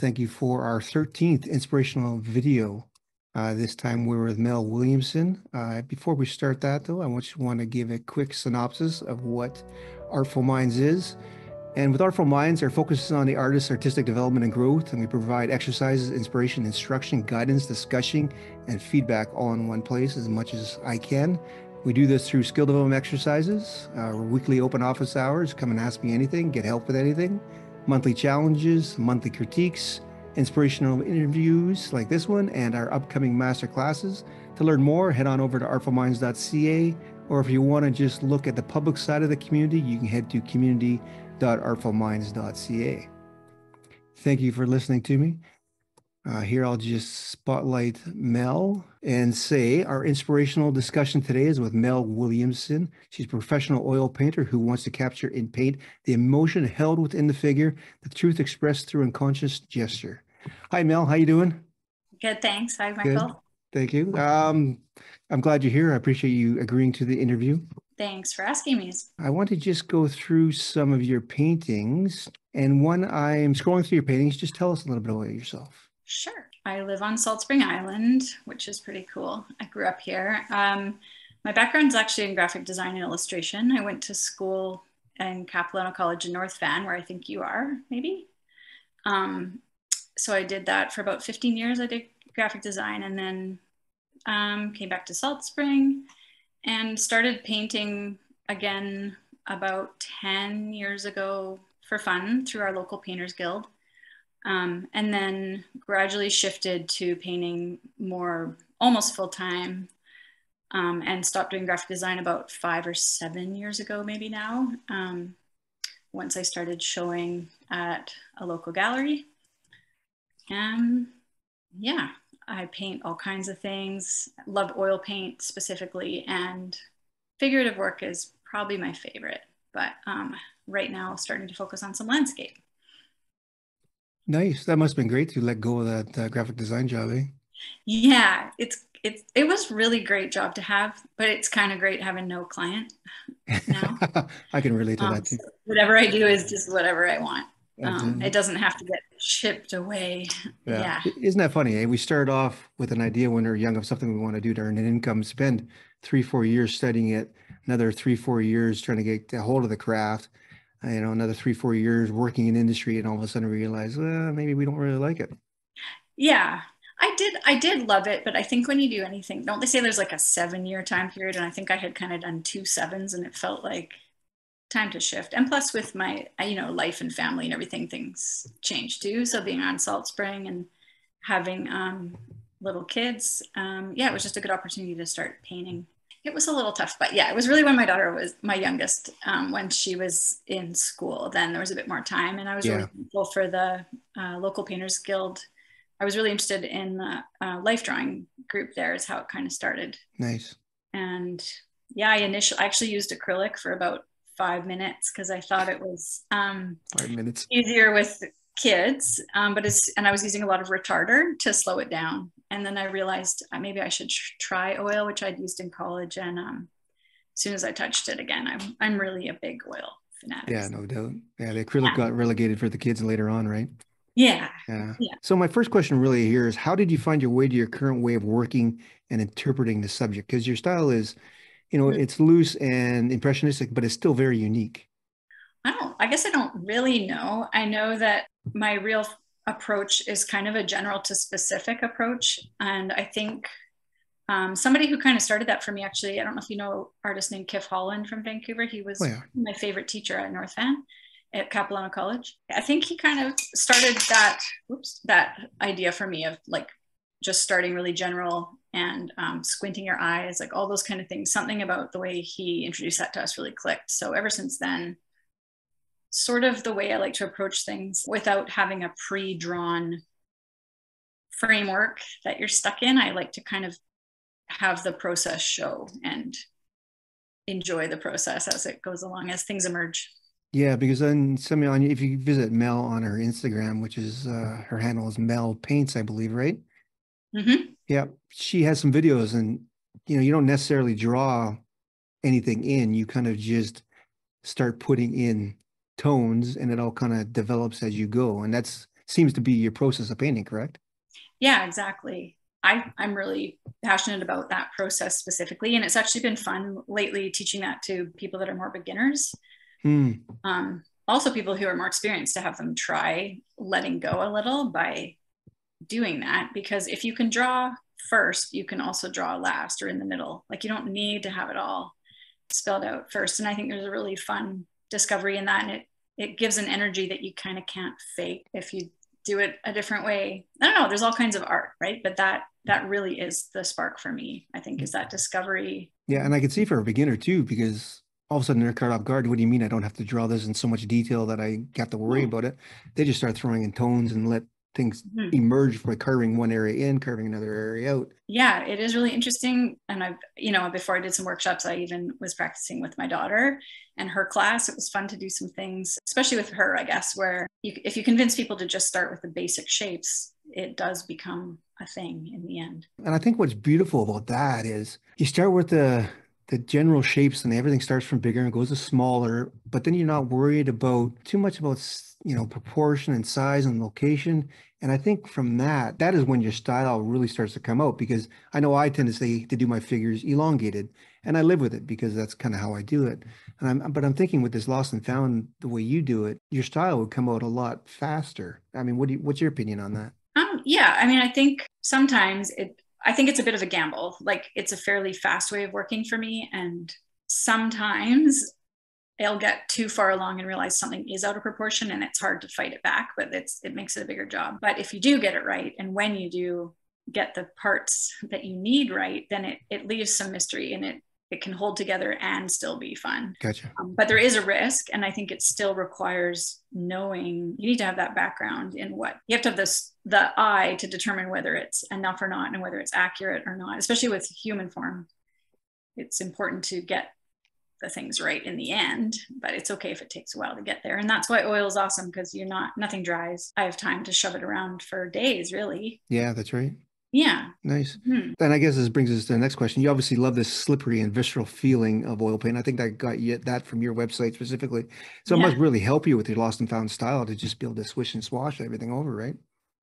Thank you for our 13th inspirational video. Uh, this time we're with Mel Williamson. Uh, before we start that, though, I just want to give a quick synopsis of what Artful Minds is. And with Artful Minds, our focus is on the artist's artistic development and growth, and we provide exercises, inspiration, instruction, guidance, discussion, and feedback all in one place as much as I can. We do this through skill development exercises, uh, weekly open office hours, come and ask me anything, get help with anything, monthly challenges, monthly critiques, inspirational interviews like this one, and our upcoming master classes. To learn more, head on over to artfulminds.ca, or if you want to just look at the public side of the community, you can head to community.artfulminds.ca. Thank you for listening to me. Uh, here, I'll just spotlight Mel and say our inspirational discussion today is with Mel Williamson. She's a professional oil painter who wants to capture in paint the emotion held within the figure, the truth expressed through unconscious gesture. Hi, Mel. How you doing? Good, thanks. Hi, Michael. Good. Thank you. Um, I'm glad you're here. I appreciate you agreeing to the interview. Thanks for asking me. I want to just go through some of your paintings. And when I'm scrolling through your paintings, just tell us a little bit about yourself. Sure. I live on Salt Spring Island, which is pretty cool. I grew up here. Um, my background is actually in graphic design and illustration. I went to school in Capilano College in North Van, where I think you are, maybe. Um, so I did that for about 15 years. I did graphic design and then um, came back to Salt Spring and started painting again about 10 years ago for fun through our local Painters Guild. Um, and then gradually shifted to painting more almost full time um, and stopped doing graphic design about five or seven years ago, maybe now. Um, once I started showing at a local gallery. And yeah, I paint all kinds of things. Love oil paint specifically, and figurative work is probably my favorite. But um, right now, starting to focus on some landscape. Nice. That must have been great to let go of that uh, graphic design job, eh? Yeah, it's it's it was really great job to have, but it's kind of great having no client now. I can relate to um, that too. So whatever I do is just whatever I want. Um, it doesn't have to get shipped away. Yeah. yeah. Isn't that funny? Eh? We start off with an idea when we're young of something we want to do to earn an income, spend three, four years studying it, another three, four years trying to get a hold of the craft, you know, another three, four years working in industry, and all of a sudden realize, well, maybe we don't really like it. Yeah, I did. I did love it, but I think when you do anything, don't they say there's like a seven-year time period? And I think I had kind of done two sevens, and it felt like time to shift. And plus, with my you know life and family and everything, things change too. So being on Salt Spring and having um, little kids, um, yeah, it was just a good opportunity to start painting it was a little tough, but yeah, it was really when my daughter was my youngest, um, when she was in school. Then there was a bit more time, and I was yeah. really thankful for the uh, local painters guild. I was really interested in the uh, life drawing group. There is how it kind of started. Nice. And yeah, I initially I actually used acrylic for about five minutes because I thought it was um, five minutes easier with kids, um, but it's and I was using a lot of retarder to slow it down and then I realized uh, maybe I should try oil, which I'd used in college. And um, as soon as I touched it again, I'm I'm really a big oil fanatic. Yeah, no doubt. Yeah, the acrylic yeah. got relegated for the kids later on, right? Yeah. yeah. Yeah. So my first question really here is how did you find your way to your current way of working and interpreting the subject? Because your style is, you know, mm-hmm. it's loose and impressionistic, but it's still very unique. I don't I guess I don't really know. I know that my real approach is kind of a general to specific approach. And I think um, somebody who kind of started that for me, actually, I don't know if you know artist named Kiff Holland from Vancouver. He was oh, yeah. my favorite teacher at North Van at Capilano College. I think he kind of started that, oops, that idea for me of like just starting really general and um, squinting your eyes, like all those kind of things. Something about the way he introduced that to us really clicked. So ever since then, sort of the way I like to approach things without having a pre drawn framework that you're stuck in. I like to kind of have the process show and enjoy the process as it goes along as things emerge. Yeah, because then some if you visit Mel on her Instagram, which is uh, her handle is Mel Paints, I believe, right? Mm-hmm. Yeah, she has some videos, and you know, you don't necessarily draw anything in; you kind of just start putting in tones and it all kind of develops as you go and that's seems to be your process of painting, correct? Yeah, exactly. I, I'm really passionate about that process specifically. And it's actually been fun lately teaching that to people that are more beginners. Hmm. Um, also, people who are more experienced to have them try letting go a little by doing that. Because if you can draw first, you can also draw last or in the middle. Like you don't need to have it all spelled out first. And I think there's a really fun discovery in that. And it, it gives an energy that you kind of can't fake if you do it a different way. I don't know, there's all kinds of art, right? But that that really is the spark for me, I think, is that discovery. Yeah, and I can see for a beginner too, because all of a sudden they're caught off guard. What do you mean I don't have to draw this in so much detail that I got to worry hmm. about it? They just start throwing in tones and let things mm-hmm. emerge by carving one area in, carving another area out. Yeah, it is really interesting. And I've, you know, before I did some workshops, I even was practicing with my daughter and her class. It was fun to do some things, especially with her, I guess, where you, if you convince people to just start with the basic shapes, it does become a thing in the end. And I think what's beautiful about that is you start with the the general shapes and everything starts from bigger and goes to smaller but then you're not worried about too much about you know proportion and size and location. And i think from that that is when your style really starts to come out because i know i tend to say to do my figures elongated and i live with it because that's kind of how i do it. And i'm but i'm thinking with this lost and found the way you do it your style would come out a lot faster. I mean what do you, what's your opinion on that? Um, yeah i mean i think sometimes it I think it's a bit of a gamble. Like it's a fairly fast way of working for me. And sometimes I'll get too far along and realize something is out of proportion and it's hard to fight it back, but it's it makes it a bigger job. But if you do get it right, and when you do get the parts that you need right, then it it leaves some mystery and it it can hold together and still be fun. Gotcha. Um, but there is a risk, and I think it still requires knowing. You need to have that background in what you have to have this the eye to determine whether it's enough or not, and whether it's accurate or not. Especially with human form, it's important to get the things right in the end. But it's okay if it takes a while to get there, and that's why oil is awesome because you're not nothing dries. I have time to shove it around for days, really. Yeah, that's right. Yeah. Nice. Hmm. Then I guess this brings us to the next question. You obviously love this slippery and visceral feeling of oil paint. I think that got you that from your website specifically. So yeah. it must really help you with your lost and found style to just be able to swish and swash everything over, right?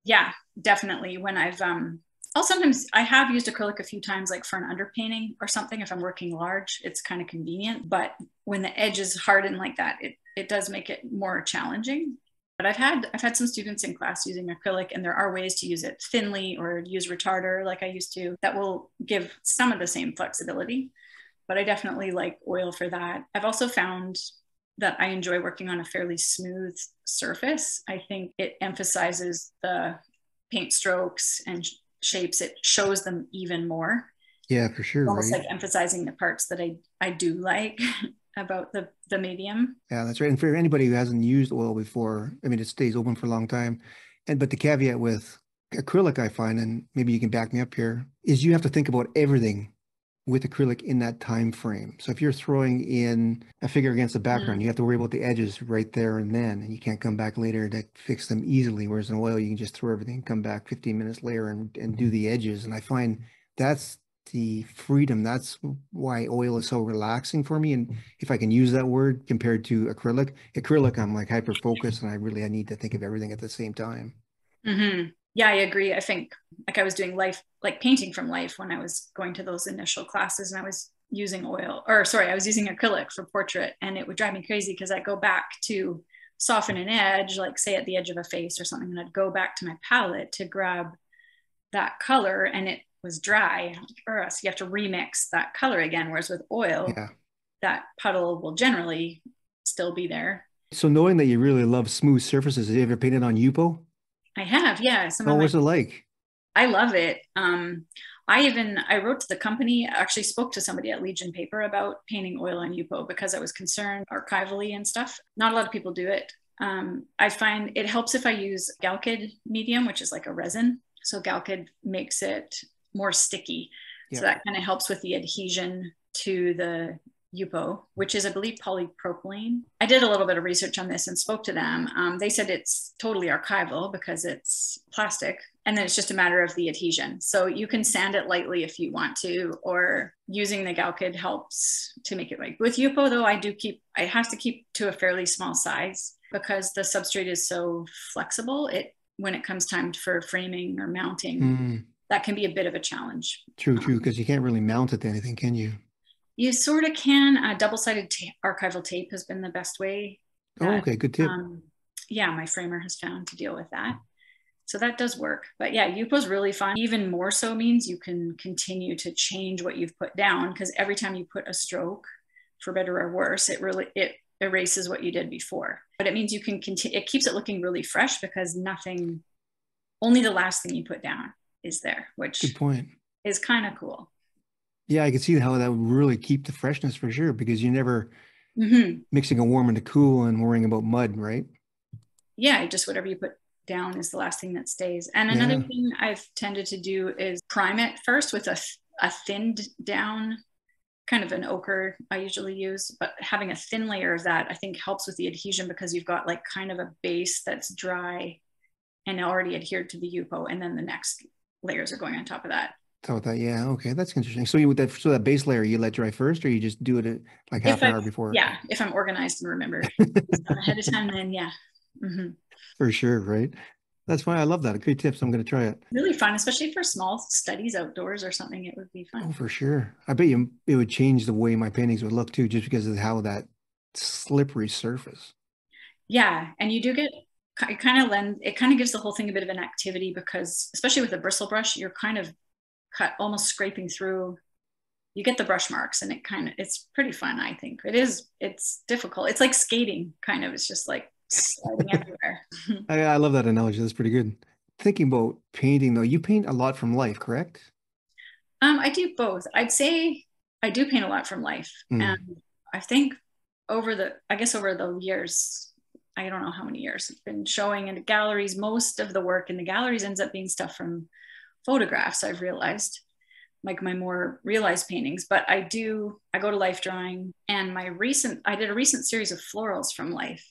Yeah, definitely. When I've um I'll sometimes I have used acrylic a few times like for an underpainting or something if I'm working large, it's kind of convenient. But when the edges harden like that, it it does make it more challenging but I've had I've had some students in class using acrylic, and there are ways to use it thinly or use retarder like I used to that will give some of the same flexibility. But I definitely like oil for that. I've also found that I enjoy working on a fairly smooth surface. I think it emphasizes the paint strokes and shapes. It shows them even more. Yeah, for sure. Almost right? like emphasizing the parts that I I do like. about the the medium. Yeah, that's right. And for anybody who hasn't used oil before, I mean, it stays open for a long time. And but the caveat with acrylic, I find, and maybe you can back me up here, is you have to think about everything with acrylic in that time frame. So if you're throwing in a figure against the background, mm. you have to worry about the edges right there and then, and you can't come back later to fix them easily. Whereas in oil, you can just throw everything, come back 15 minutes later and, and do the edges. And I find that's the freedom. That's why oil is so relaxing for me. And if I can use that word compared to acrylic, acrylic, I'm like hyper focused and I really, I need to think of everything at the same time. Mm-hmm. Yeah, I agree. I think like I was doing life, like painting from life when I was going to those initial classes and I was using oil or sorry, I was using acrylic for portrait and it would drive me crazy because I go back to soften an edge, like say at the edge of a face or something, and I'd go back to my palette to grab that color and it was dry or else you have to remix that color again. Whereas with oil, yeah. that puddle will generally still be there. So knowing that you really love smooth surfaces, have you ever painted on Yupo? I have, yeah. Some what was it like? I love it. Um, I even I wrote to the company, actually spoke to somebody at Legion Paper about painting oil on Yupo because I was concerned archivally and stuff. Not a lot of people do it. Um, I find it helps if I use Galkyd medium, which is like a resin. So Galkyd makes it more sticky. Yeah. So that kind of helps with the adhesion to the Yupo, which is, I believe, polypropylene. I did a little bit of research on this and spoke to them. Um, they said it's totally archival because it's plastic, and then it's just a matter of the adhesion. So you can sand it lightly if you want to, or using the Galkyd helps to make it like with Yupo. Though I do keep, I have to keep to a fairly small size because the substrate is so flexible. It when it comes time for framing or mounting, Mm, that can be a bit of a challenge. true, true, because you can't really mount it to anything, can you? You sort of can. Uh, double-sided ta- archival tape has been the best way. Oh, okay, good tip. Um, yeah, my framer has found to deal with that. So that does work. But yeah, Yupo is really fun. Even more so means you can continue to change what you've put down because every time you put a stroke, for better or worse, it really it erases what you did before. But it means you can continue. It keeps it looking really fresh because nothing, only the last thing you put down is there, which Good point. is kind of cool. Yeah, I can see how that would really keep the freshness for sure because you're never hmm mixing a warm and a cool and worrying about mud, right? yeah, just whatever you put down is the last thing that stays. And another Yeah. thing I've tended to do is prime it first with a, a thinned down, kind of an ochre I usually use, but having a thin layer of that I think helps with the adhesion because you've got like kind of a base that's dry and already adhered to the Yupo, and then the next layers are going on top of that. So with that, yeah, okay, that's interesting. So you with that, so that base layer, you let dry first, or you just do it at like half If an I- hour before? Yeah, if I'm organized and remember ahead of time, then yeah. hmm for sure, right? That's why I love that. A great tips. I'm going to try it. Really fun, especially for small studies outdoors or something. It would be fun. Oh, for sure. I bet you it would change the way my paintings would look too, just because of how that slippery surface. Yeah, and you do get it kind of lend it kind of gives the whole thing a bit of an activity because especially with a bristle brush, you're kind of cut almost scraping through. You get the brush marks, and it kind of it's pretty fun. I think it is. It's difficult. It's like skating, kind of. It's just like sliding everywhere. I, I love that analogy. That's pretty good. Thinking about painting though, you paint a lot from life, correct? Um, I do both. I'd say I do paint a lot from life, Mm. and I think over the I guess over the years, I don't know how many years it's been showing in galleries. Most of the work in the galleries ends up being stuff from photographs. I've realized, like my more realized paintings. But I do I go to life drawing, and my recent I did a recent series of florals from life,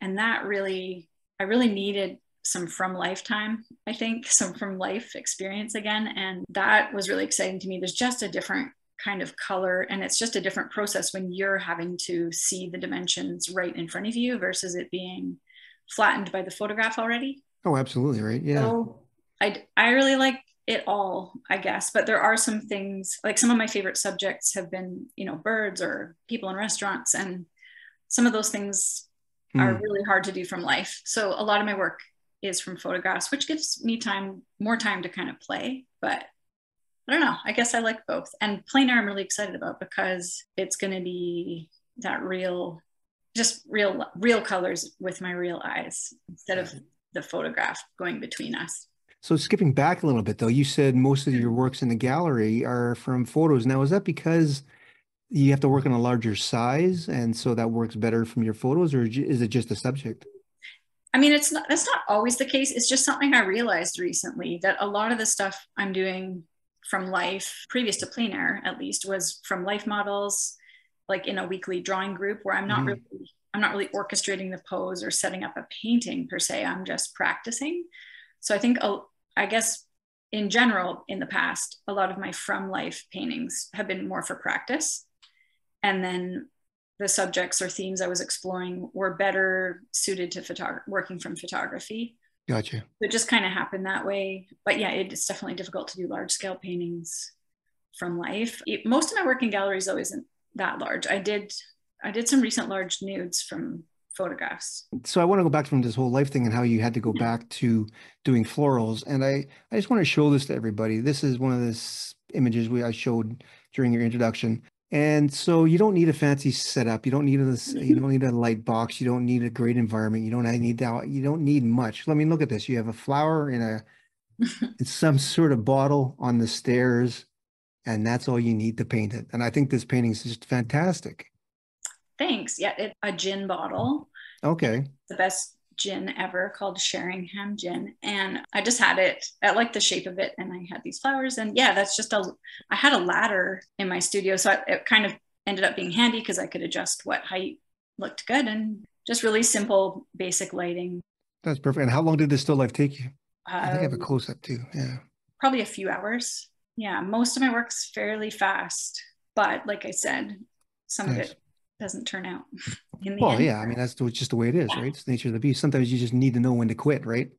and that really I really needed some from lifetime i think some from life experience again and that was really exciting to me there's just a different kind of color and it's just a different process when you're having to see the dimensions right in front of you versus it being flattened by the photograph already Oh, absolutely, right? Yeah. so I, I really like it all i guess but there are some things like some of my favorite subjects have been you know birds or people in restaurants and some of those things are Mm. really hard to do from life so a lot of my work is from photographs which gives me time more time to kind of play but i don't know i guess i like both and plein air i'm really excited about because it's going to be that real just real real colors with my real eyes instead of the photograph going between us So skipping back a little bit though, you said most of your works in the gallery are from photos. Now, is that because you have to work on a larger size and so that works better from your photos, or is it just a subject? I mean, it's not that's not always the case. It's just something I realized recently that a lot of the stuff I'm doing from life, previous to plein air at least, was from life models, like in a weekly drawing group where I'm not Mhm. really I'm not really orchestrating the pose or setting up a painting per se. I'm just practicing. So I think uh, I guess in general in the past, a lot of my from life paintings have been more for practice. And then the subjects or themes I was exploring were better suited to photog- working from photography. Gotcha. So it just kind of happened that way. But yeah, it's definitely difficult to do large scale paintings from life. It- most of my work in galleries though isn't that large. I did I did some recent large nudes from photographs. So I want to go back from this whole life thing and how you had to go back to doing florals. And I, I just want to show this to everybody. This is one of the images we I showed during your introduction. And so you don't need a fancy setup. You don't need this. You don't need a light box. You don't need a great environment. You don't need that. You don't need much. Let me look at this. You have a flower in a in some sort of bottle on the stairs, and that's all you need to paint it. And I think this painting is just fantastic. Thanks. Yeah, it's a gin bottle. Okay. the best gin ever called Sheringham gin. And I just had it, I like the shape of it. And I had these flowers. And yeah, that's just a, I had a ladder in my studio. So I, it kind of ended up being handy because I could adjust what height looked good and just really simple, basic lighting. That's perfect. And how long did this still life take you? I think I have a Um, close up too. Yeah. probably a few hours. Yeah, most of my work's fairly fast. But like I said, some of it doesn't turn out in the Well, end. yeah. I mean, that's just the way it is, Yeah. right? It's the nature of the beast. Sometimes you just need to know when to quit, right?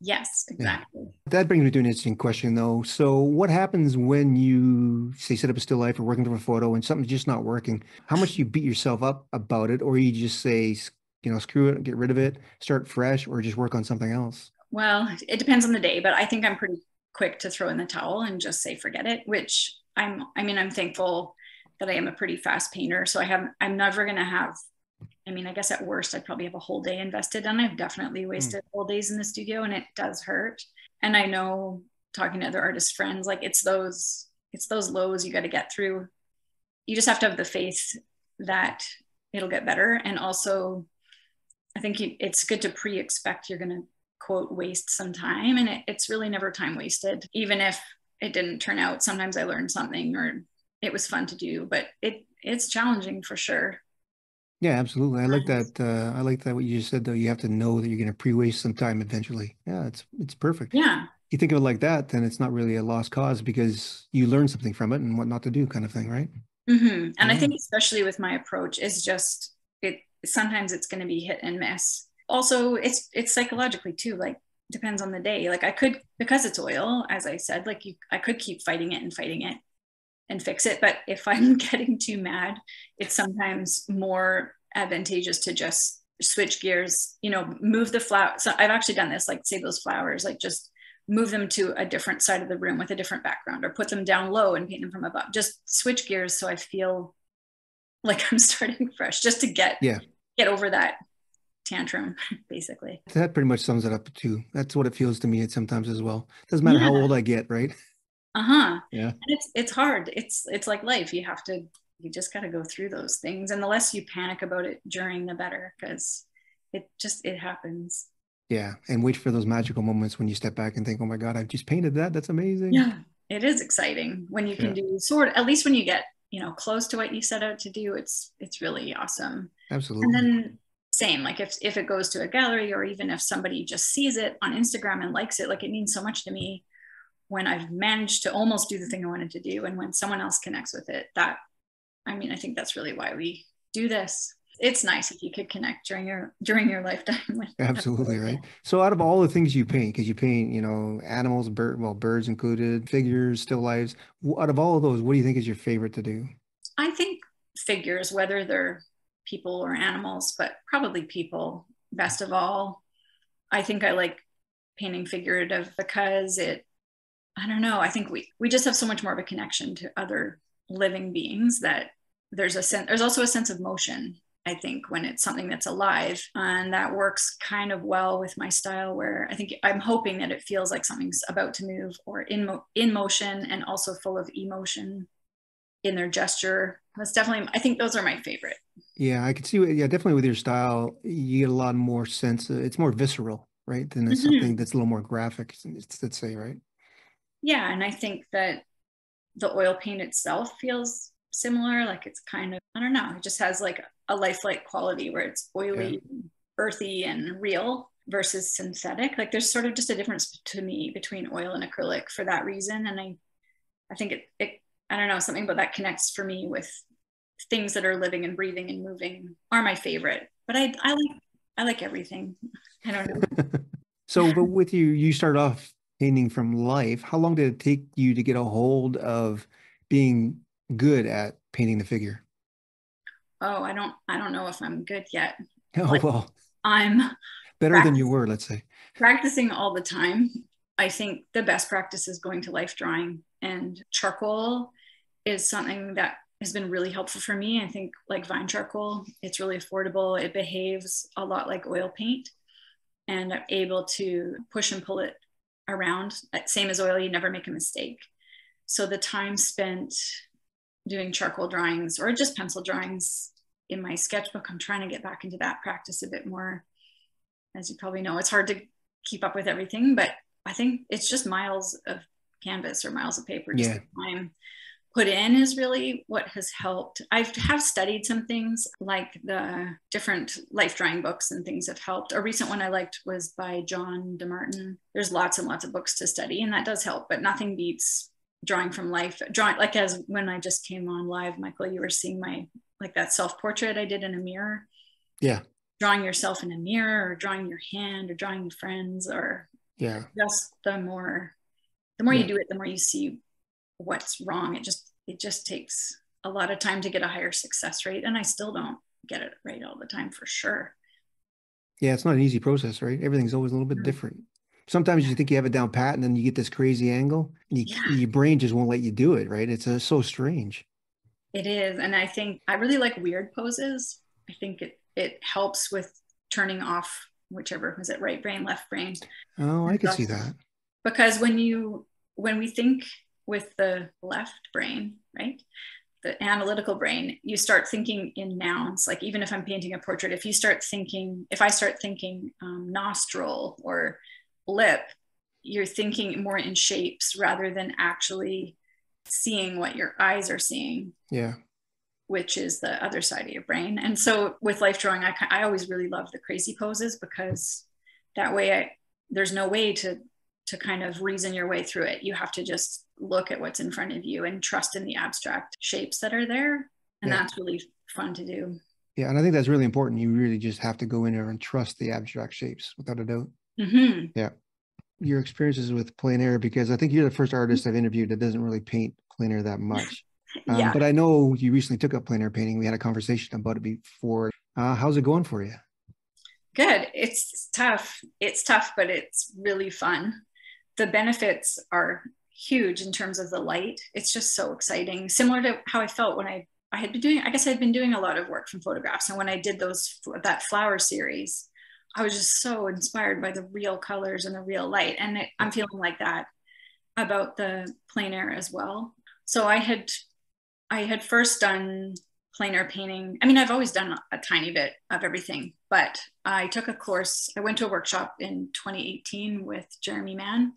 Yes, exactly. Yeah. That brings me to an interesting question though. So what happens when you say set up a still life or working through a photo and something's just not working? How much do you beat yourself up about it or you just say, you know, screw it, get rid of it, start fresh, or just work on something else? Well, it depends on the day, but I think I'm pretty quick to throw in the towel and just say forget it, which I'm I mean, I'm thankful that I am a pretty fast painter. So I have I'm never gonna have I mean, I guess at worst, I'd probably have a whole day invested, and I've definitely hmm. wasted mm. whole days in the studio, and it does hurt. And I know talking to other artist friends, like it's those it's those lows you got to get through. You just have to have the faith that it'll get better, and also, I think it's good to pre-expect you're going to quote waste some time, and it, it's really never time wasted, even if it didn't turn out. Sometimes I learned something, or it was fun to do, but it it's challenging for sure. Yeah, absolutely. I like that. Uh, I like that what you just said though. You have to know that you're going to pre-waste some time eventually. Yeah, it's it's perfect. Yeah. You think of it like that, then it's not really a lost cause because you learn something from it and what not to do, kind of thing, right? Mm-hmm. And yeah. I think especially with my approach is just it. Sometimes it's going to be hit and miss. Also, it's it's psychologically too. Like depends on the day. Like I could because it's oil, as I said. Like you, I could keep fighting it and fighting it and fix it. But if I'm getting too mad, it's sometimes more advantageous to just switch gears, you know, move the flower. So I've actually done this, like say those flowers, like just move them to a different side of the room with a different background or put them down low and paint them from above. Just switch gears so I feel like I'm starting fresh just to get yeah get over that tantrum basically that pretty much sums it up too that's what it feels to me at sometimes as well doesn't matter yeah. how old i get right uh-huh. Yeah. And it's it's hard. It's it's like life. You have to you just got to go through those things. And the less you panic about it during the better because it just it happens. Yeah. And wait for those magical moments when you step back and think oh my god i've just painted that. That's amazing. Yeah. It is exciting when you can yeah. do sort at least when you get you know close to what you set out to do it's it's really awesome. Absolutely. and then same like if if it goes to a gallery or even if somebody just sees it on instagram and likes it like it means so much to me when I've managed to almost do the thing I wanted to do, and when someone else connects with it, that I mean, I think that's really why we do this. It's nice if you could connect during your during your lifetime. With Absolutely right. So, out of all the things you paint, because you paint, you know, animals, bird, well, birds included, figures, still lives. Out of all of those, what do you think is your favorite to do? I think figures, whether they're people or animals, but probably people best of all. I think I like painting figurative because it I don't know. I think we we just have so much more of a connection to other living beings that there's a sense there's also a sense of motion i think when it's something that's alive and that works kind of well with my style where i think i'm hoping that it feels like something's about to move or in mo- in motion and also full of emotion in their gesture that's definitely i think those are my favorite yeah i can see yeah definitely with your style you get a lot more sense it's more visceral right than mm-hmm. something that's a little more graphic let's say right yeah and i think that the oil paint itself feels similar. Like it's kind of, I don't know, it just has like a lifelike quality where it's oily, yeah. earthy, and real versus synthetic. Like there's sort of just a difference to me between oil and acrylic for that reason. And I, I think it, it, I don't know, something about that connects for me with things that are living and breathing and moving are my favorite. But I, I like, I like everything. I don't know. so, but with you, you start off painting from life, how long did it take you to get a hold of being good at painting the figure? Oh, I don't I don't know if I'm good yet. Oh like, well. I'm better than you were, let's say. Practicing all the time. I think the best practice is going to life drawing and charcoal is something that has been really helpful for me. I think like vine charcoal, it's really affordable. It behaves a lot like oil paint and I'm able to push and pull it around. Same as oil, you never make a mistake. So the time spent doing charcoal drawings or just pencil drawings in my sketchbook, I'm trying to get back into that practice a bit more. As you probably know, it's hard to keep up with everything, but I think it's just miles of canvas or miles of paper, just yeah. time put in is really what has helped. I have studied some things like the different life drawing books and things have helped. A recent one I liked was by John DeMartin. There's lots and lots of books to study, and that does help, but nothing beats drawing from life. Drawing like as when I just came on live, Michael, you were seeing my like that self portrait I did in a mirror. Yeah. Drawing yourself in a mirror or drawing your hand or drawing your friends or Yeah. Just the more, the more yeah. you do it, the more you see what's wrong. It just, it just takes a lot of time to get a higher success rate. And I still don't get it right all the time for sure. Yeah, it's not an easy process, right? Everything's always a little bit different. Sometimes you think you have it down pat, and then you get this crazy angle, and you, yeah. your brain just won't let you do it, right? It's uh, so strange. It is, and I think I really like weird poses. I think it it helps with turning off whichever was it right brain, left brain. Oh, I can see that. Because when you when we think with the left brain, right? The analytical brain, you start thinking in nouns. Like even if I'm painting a portrait, if you start thinking, if I start thinking um, nostril or lip, you're thinking more in shapes rather than actually seeing what your eyes are seeing. Yeah. Which is the other side of your brain. And so with life drawing, I, I always really love the crazy poses because that way I, there's no way to to kind of reason your way through it. You have to just look at what's in front of you and trust in the abstract shapes that are there. And yeah. that's really fun to do. Yeah. And I think that's really important. You really just have to go in there and trust the abstract shapes without a doubt. Mm-hmm. Yeah your experiences with plein air because I think you're the first artist I've interviewed that doesn't really paint plein air that much. Um, yeah. But I know you recently took up plein air painting. We had a conversation about it before. Uh, how's it going for you? Good. It's tough. It's tough, but it's really fun. The benefits are huge in terms of the light. It's just so exciting. Similar to how I felt when I I had been doing. I guess I'd been doing a lot of work from photographs, and when I did those that flower series, I was just so inspired by the real colors and the real light. And it, I'm feeling like that about the plein air as well. So I had, I had first done plein air painting. I mean, I've always done a tiny bit of everything, but I took a course. I went to a workshop in 2018 with Jeremy Mann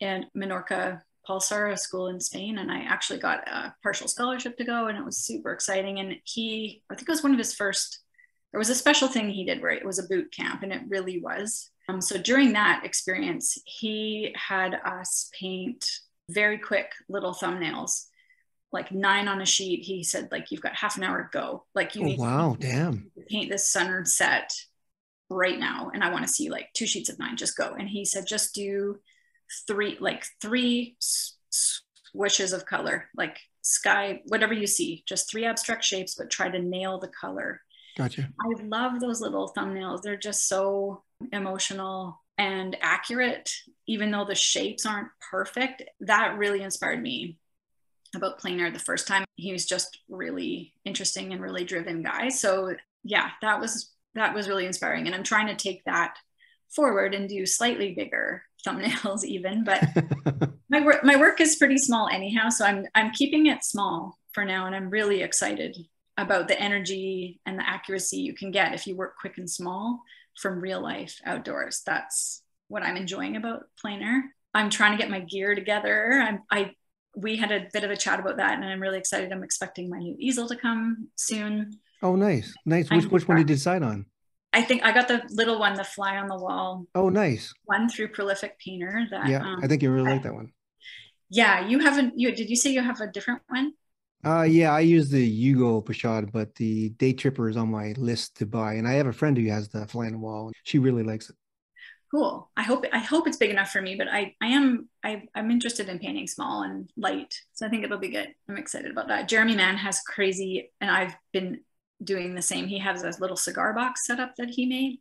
and Menorca Pulsar, a school in Spain, and I actually got a partial scholarship to go, and it was super exciting. And he, I think it was one of his first there was a special thing he did where it was a boot camp, and it really was. Um, so during that experience, he had us paint very quick little thumbnails, like nine on a sheet. He said, like, you've got half an hour to go. Like, you oh, need wow, to damn. paint this sunset right now. And I want to see like two sheets of nine, just go. And he said, just do three, like three swishes of color, like sky, whatever you see, just three abstract shapes, but try to nail the color Gotcha. I love those little thumbnails. They're just so emotional and accurate, even though the shapes aren't perfect. That really inspired me about plein air the first time. He was just really interesting and really driven guy. So yeah, that was that was really inspiring. And I'm trying to take that forward and do slightly bigger thumbnails even, but my work my work is pretty small anyhow. So I'm I'm keeping it small for now and I'm really excited about the energy and the accuracy you can get if you work quick and small from real life outdoors. That's what I'm enjoying about plein air. I'm trying to get my gear together. I'm, I we had a bit of a chat about that, and I'm really excited. I'm expecting my new easel to come soon. Oh, nice, nice. Which which one did you decide on? I think I got the little one, the fly on the wall. Oh, nice. One through Prolific Painter. That yeah, um, I think you really like that one. Yeah, you haven't. You did you say you have a different one? Uh, yeah, I use the Hugo Pochade, but the Day Tripper is on my list to buy, and I have a friend who has the fly on the wall. She really likes it. Cool. I hope I hope it's big enough for me, but I I am I I'm interested in painting small and light, so I think it'll be good. I'm excited about that. Jeremy Mann has crazy, and I've been doing the same. He has a little cigar box setup that he made.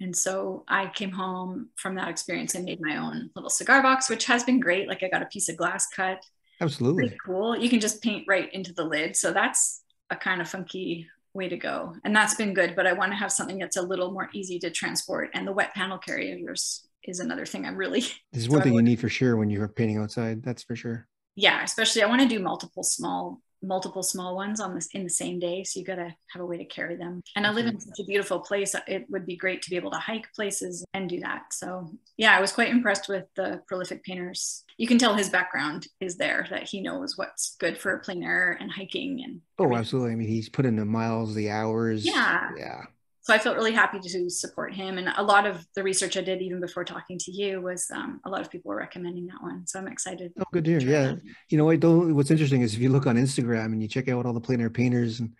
And so I came home from that experience and made my own little cigar box, which has been great. Like I got a piece of glass cut Absolutely. Pretty cool. You can just paint right into the lid. So that's a kind of funky way to go. And that's been good, but I want to have something that's a little more easy to transport. And the wet panel carriers is another thing I'm really. This is one thing you need for sure when you're painting outside. That's for sure. Yeah, especially I want to do multiple small multiple small ones on this in the same day. So you got to have a way to carry them. And i live in mm-hmm. such a beautiful place uh, it would be great to be able to hike places and do that. So yeah i was quite impressed with the prolific painters you can tell his background is there that he knows what's good for plein air and hiking and oh absolutely. I mean he's put in the miles the hours. Yeah. Yeah so I felt really happy to support him. And a lot of the research I did, even before talking to you, was um, a lot of people were recommending that one. So I'm excited. Oh, good to hear. Yeah. You know, what, what's interesting is if you look on Instagram and you check out all the plein air painters, and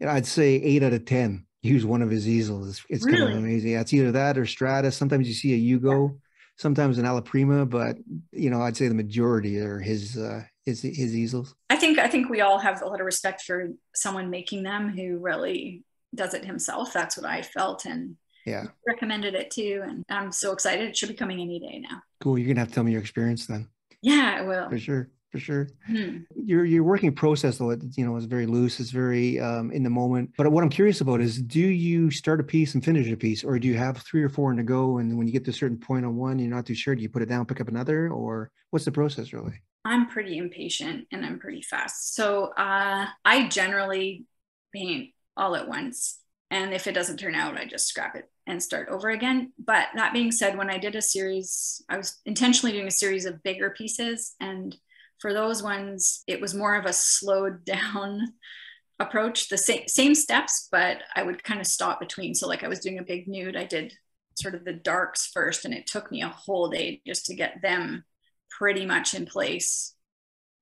you know, I'd say eight out of 10 use one of his easels. It's, it's really? kind of amazing. Yeah, it's either that or Strada. Sometimes you see a Hugo. sometimes an Alaprima, but you know, I'd say the majority are his uh, his his easels. I think I think we all have a lot of respect for someone making them who really does it himself. That's what I felt, and yeah, recommended it too. And I'm so excited. It should be coming any day now. Cool. You're gonna have to tell me your experience then. Yeah, I will. For sure for sure. Hmm. Your your working process though, it, you know, is very loose. It's very um, in the moment. But what I'm curious about is, do you start a piece and finish a piece, or do you have three or four in to go, and when you get to a certain point on one, you're not too sure, do you put it down, pick up another, or what's the process really? I'm pretty impatient and I'm pretty fast. So uh, I generally paint all at once. And if it doesn't turn out, I just scrap it and start over again. But that being said, when I did a series, I was intentionally doing a series of bigger pieces. And for those ones, it was more of a slowed down approach, the same, same steps, but I would kind of stop between. So, like I was doing a big nude, I did sort of the darks first, and it took me a whole day just to get them pretty much in place.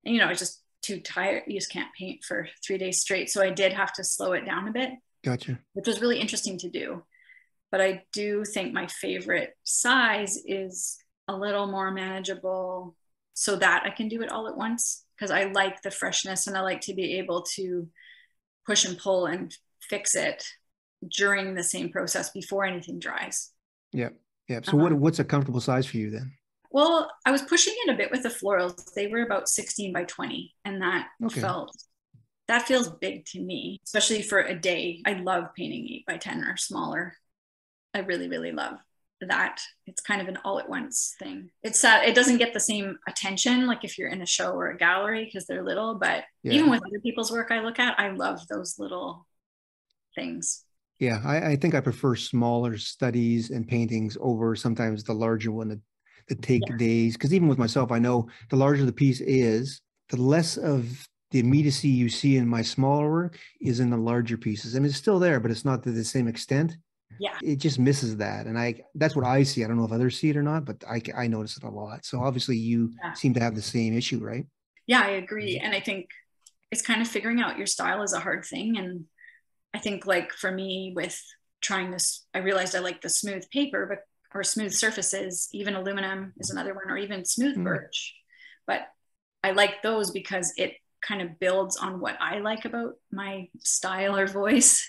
And, you know, I was just too tired. You just can't paint for three days straight. So, I did have to slow it down a bit. Gotcha. Which was really interesting to do. But I do think my favorite size is a little more manageable so that I can do it all at once because I like the freshness and I like to be able to push and pull and fix it during the same process before anything dries. Yep. Yep. So what, uh-huh. what's a comfortable size for you then? Well, I was pushing it a bit with the florals. They were about 16 by 20 and that okay. felt that feels big to me, especially for a day. I love painting 8 by 10 or smaller. I really really love that it's kind of an all at once thing it's uh, it doesn't get the same attention like if you're in a show or a gallery because they're little but yeah. even with other people's work i look at i love those little things yeah I, I think i prefer smaller studies and paintings over sometimes the larger one that, that take yeah. days because even with myself i know the larger the piece is the less of the immediacy you see in my smaller work is in the larger pieces. I mean, it's still there but it's not to the same extent. Yeah. It just misses that and i that's what i see. I don't know if others see it or not but i i notice it a lot. So obviously you yeah. seem to have the same issue right? Yeah i agree mm-hmm. and i think it's kind of figuring out your style is a hard thing and i think like for me with trying this i realized i like the smooth paper but or smooth surfaces even aluminum is another one or even smooth mm. birch but i like those because it kind of builds on what i like about my style or voice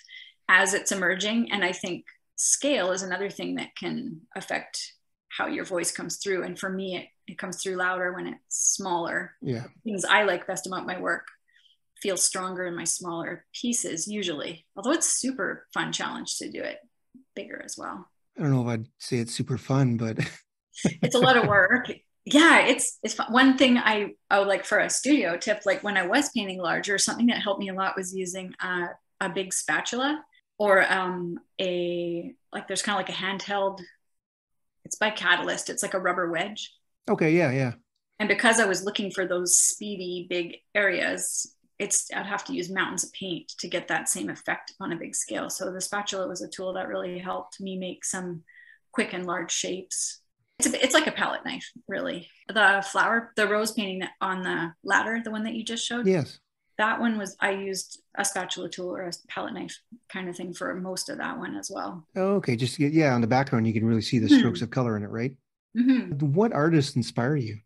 as it's emerging and i think scale is another thing that can affect how your voice comes through. And for me, it, it comes through louder when it's smaller. Yeah. Things I like best about my work feel stronger in my smaller pieces usually, although it's super fun challenge to do it bigger as well. I don't know if I'd say it's super fun, but it's a lot of work. Yeah, it's it's fun. one thing I oh like for a studio tip like when I was painting larger, something that helped me a lot was using uh, a big spatula or um, a like there's kind of like a handheld it's by catalyst it's like a rubber wedge okay yeah yeah and because i was looking for those speedy big areas it's i'd have to use mountains of paint to get that same effect on a big scale so the spatula was a tool that really helped me make some quick and large shapes it's, a, it's like a palette knife really the flower the rose painting on the ladder the one that you just showed yes that one was I used a spatula tool or a palette knife kind of thing for most of that one as well. Oh, okay, just yeah, on the background you can really see the mm-hmm. strokes of color in it, right? Mm-hmm. What artists inspire you?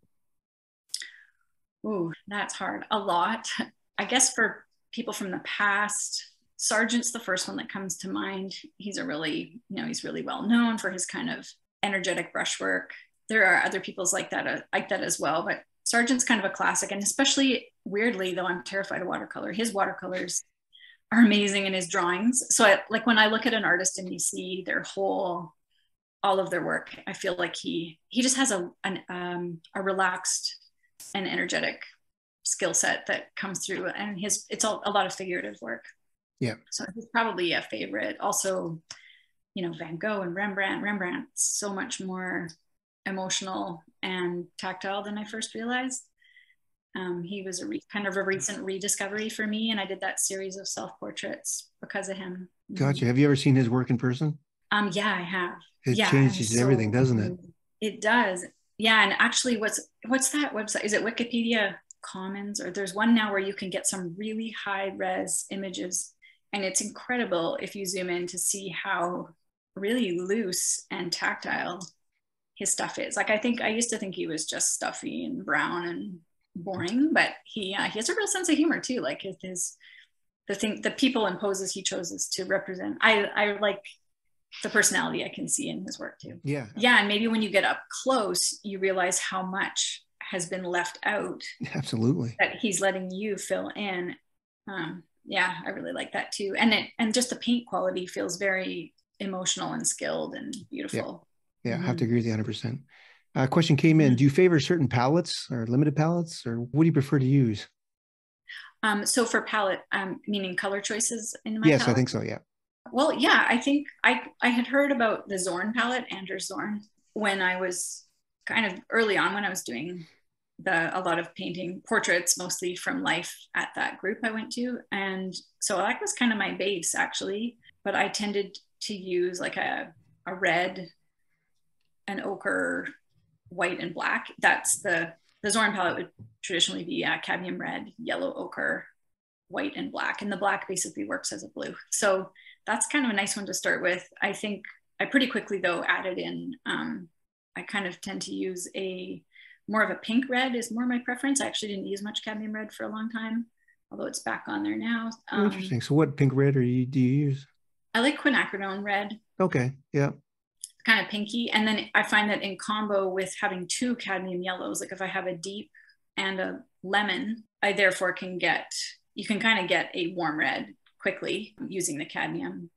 Oh, that's hard. A lot. I guess for people from the past, Sargent's the first one that comes to mind. He's a really, you know, he's really well known for his kind of energetic brushwork. There are other people's like that, uh, like that as well, but Sargent's kind of a classic, and especially weirdly, though I'm terrified of watercolor, his watercolors are amazing in his drawings. So, I, like when I look at an artist and you see their whole, all of their work, I feel like he he just has a an, um, a relaxed and energetic skill set that comes through, and his it's all a lot of figurative work. Yeah. So he's probably a favorite. Also, you know, Van Gogh and Rembrandt. rembrandt so much more emotional and tactile than I first realized. Um, he was a re- kind of a recent rediscovery for me, and I did that series of self portraits because of him. Gotcha. Have you ever seen his work in person? Um, yeah, I have. It yeah, changes so, everything, doesn't it? It does. Yeah, and actually, what's what's that website? Is it Wikipedia Commons or there's one now where you can get some really high res images, and it's incredible if you zoom in to see how really loose and tactile his stuff is. Like I think I used to think he was just stuffy and brown and boring, but he uh, he has a real sense of humor too. Like his, his the thing the people and poses he chooses to represent. I I like the personality I can see in his work too. Yeah. Yeah, and maybe when you get up close, you realize how much has been left out. Absolutely. That he's letting you fill in. Um, yeah, I really like that too. And it and just the paint quality feels very emotional and skilled and beautiful. Yeah, mm-hmm. I have to mm-hmm. agree with you 100%. Uh, question came in. Mm-hmm. Do you favor certain palettes or limited palettes, or what do you prefer to use? Um, so for palette, um, meaning color choices in my yes, palette? I think so. Yeah. Well, yeah, I think I I had heard about the Zorn palette, Anders Zorn, when I was kind of early on when I was doing the a lot of painting portraits, mostly from life at that group I went to, and so that was kind of my base actually. But I tended to use like a a red, an ochre, white, and black. That's the the Zorn palette would traditionally be cadmium red, yellow ochre, white, and black, and the black basically works as a blue. So that's kind of a nice one to start with. I think I pretty quickly though added in. Um, I kind of tend to use a more of a pink red is more my preference. I actually didn't use much cadmium red for a long time, although it's back on there now. Um, Interesting. So what pink red are you do you use? I like quinacridone red. Okay. Yeah. Kind of pinky. And then I find that in combo with having two cadmium yellows, like if I have a deep and a lemon, I therefore can get, you can kind of get a warm red quickly using the cadmium.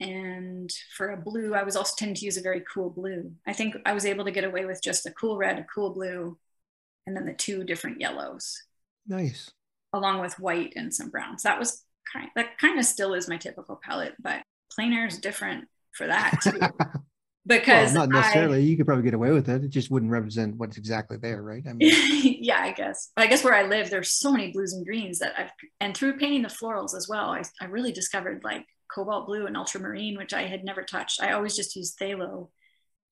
And for a blue, I was also tending to use a very cool blue. I think I was able to get away with just a cool red, a cool blue, and then the two different yellows. Nice. Along with white and some browns. That was kind that kind of still is my typical palette, but plein air is different for that too. because well, not necessarily. I, you could probably get away with it. It just wouldn't represent what's exactly there, right? I mean, yeah, I guess. But I guess where I live, there's so many blues and greens that I've, and through painting the florals as well, I, I really discovered like cobalt blue and ultramarine, which I had never touched. I always just used phthalo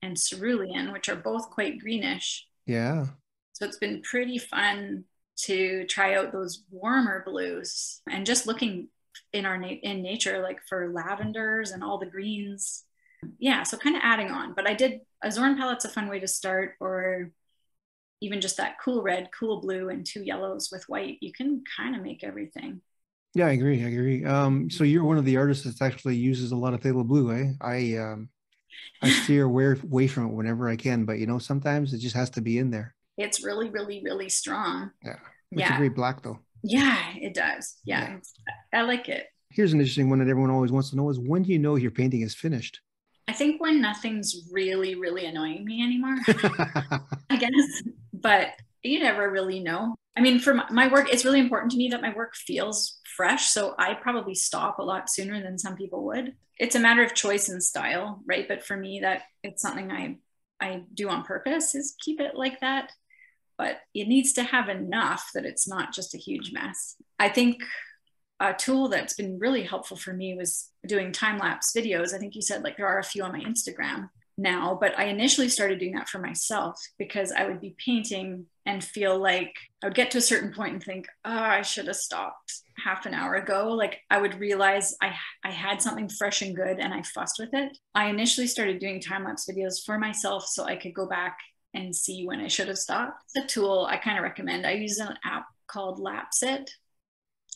and cerulean, which are both quite greenish. Yeah. So it's been pretty fun to try out those warmer blues and just looking in our na- in nature, like for lavenders and all the greens yeah, so kind of adding on. But I did a Zorn palette's a fun way to start, or even just that cool red, cool blue, and two yellows with white. You can kind of make everything. Yeah, I agree. I agree. Um, so you're one of the artists that actually uses a lot of phthalo blue, eh? I um, I steer away away from it whenever I can, but you know, sometimes it just has to be in there. It's really, really, really strong. Yeah, it's yeah. a great black though. Yeah, it does. Yeah, yeah. I like it. Here's an interesting one that everyone always wants to know: is when do you know your painting is finished? I think when nothing's really, really annoying me anymore, I guess, but you never really know. I mean, for my work, it's really important to me that my work feels fresh. So I probably stop a lot sooner than some people would. It's a matter of choice and style, right? But for me, that it's something I I do on purpose is keep it like that. But it needs to have enough that it's not just a huge mess. I think a tool that's been really helpful for me was doing time lapse videos. I think you said like there are a few on my Instagram now, but I initially started doing that for myself because I would be painting and feel like I would get to a certain point and think, oh, I should have stopped half an hour ago. Like I would realize I, I had something fresh and good and I fussed with it. I initially started doing time lapse videos for myself so I could go back and see when I should have stopped. A tool I kind of recommend. I use an app called Lapse It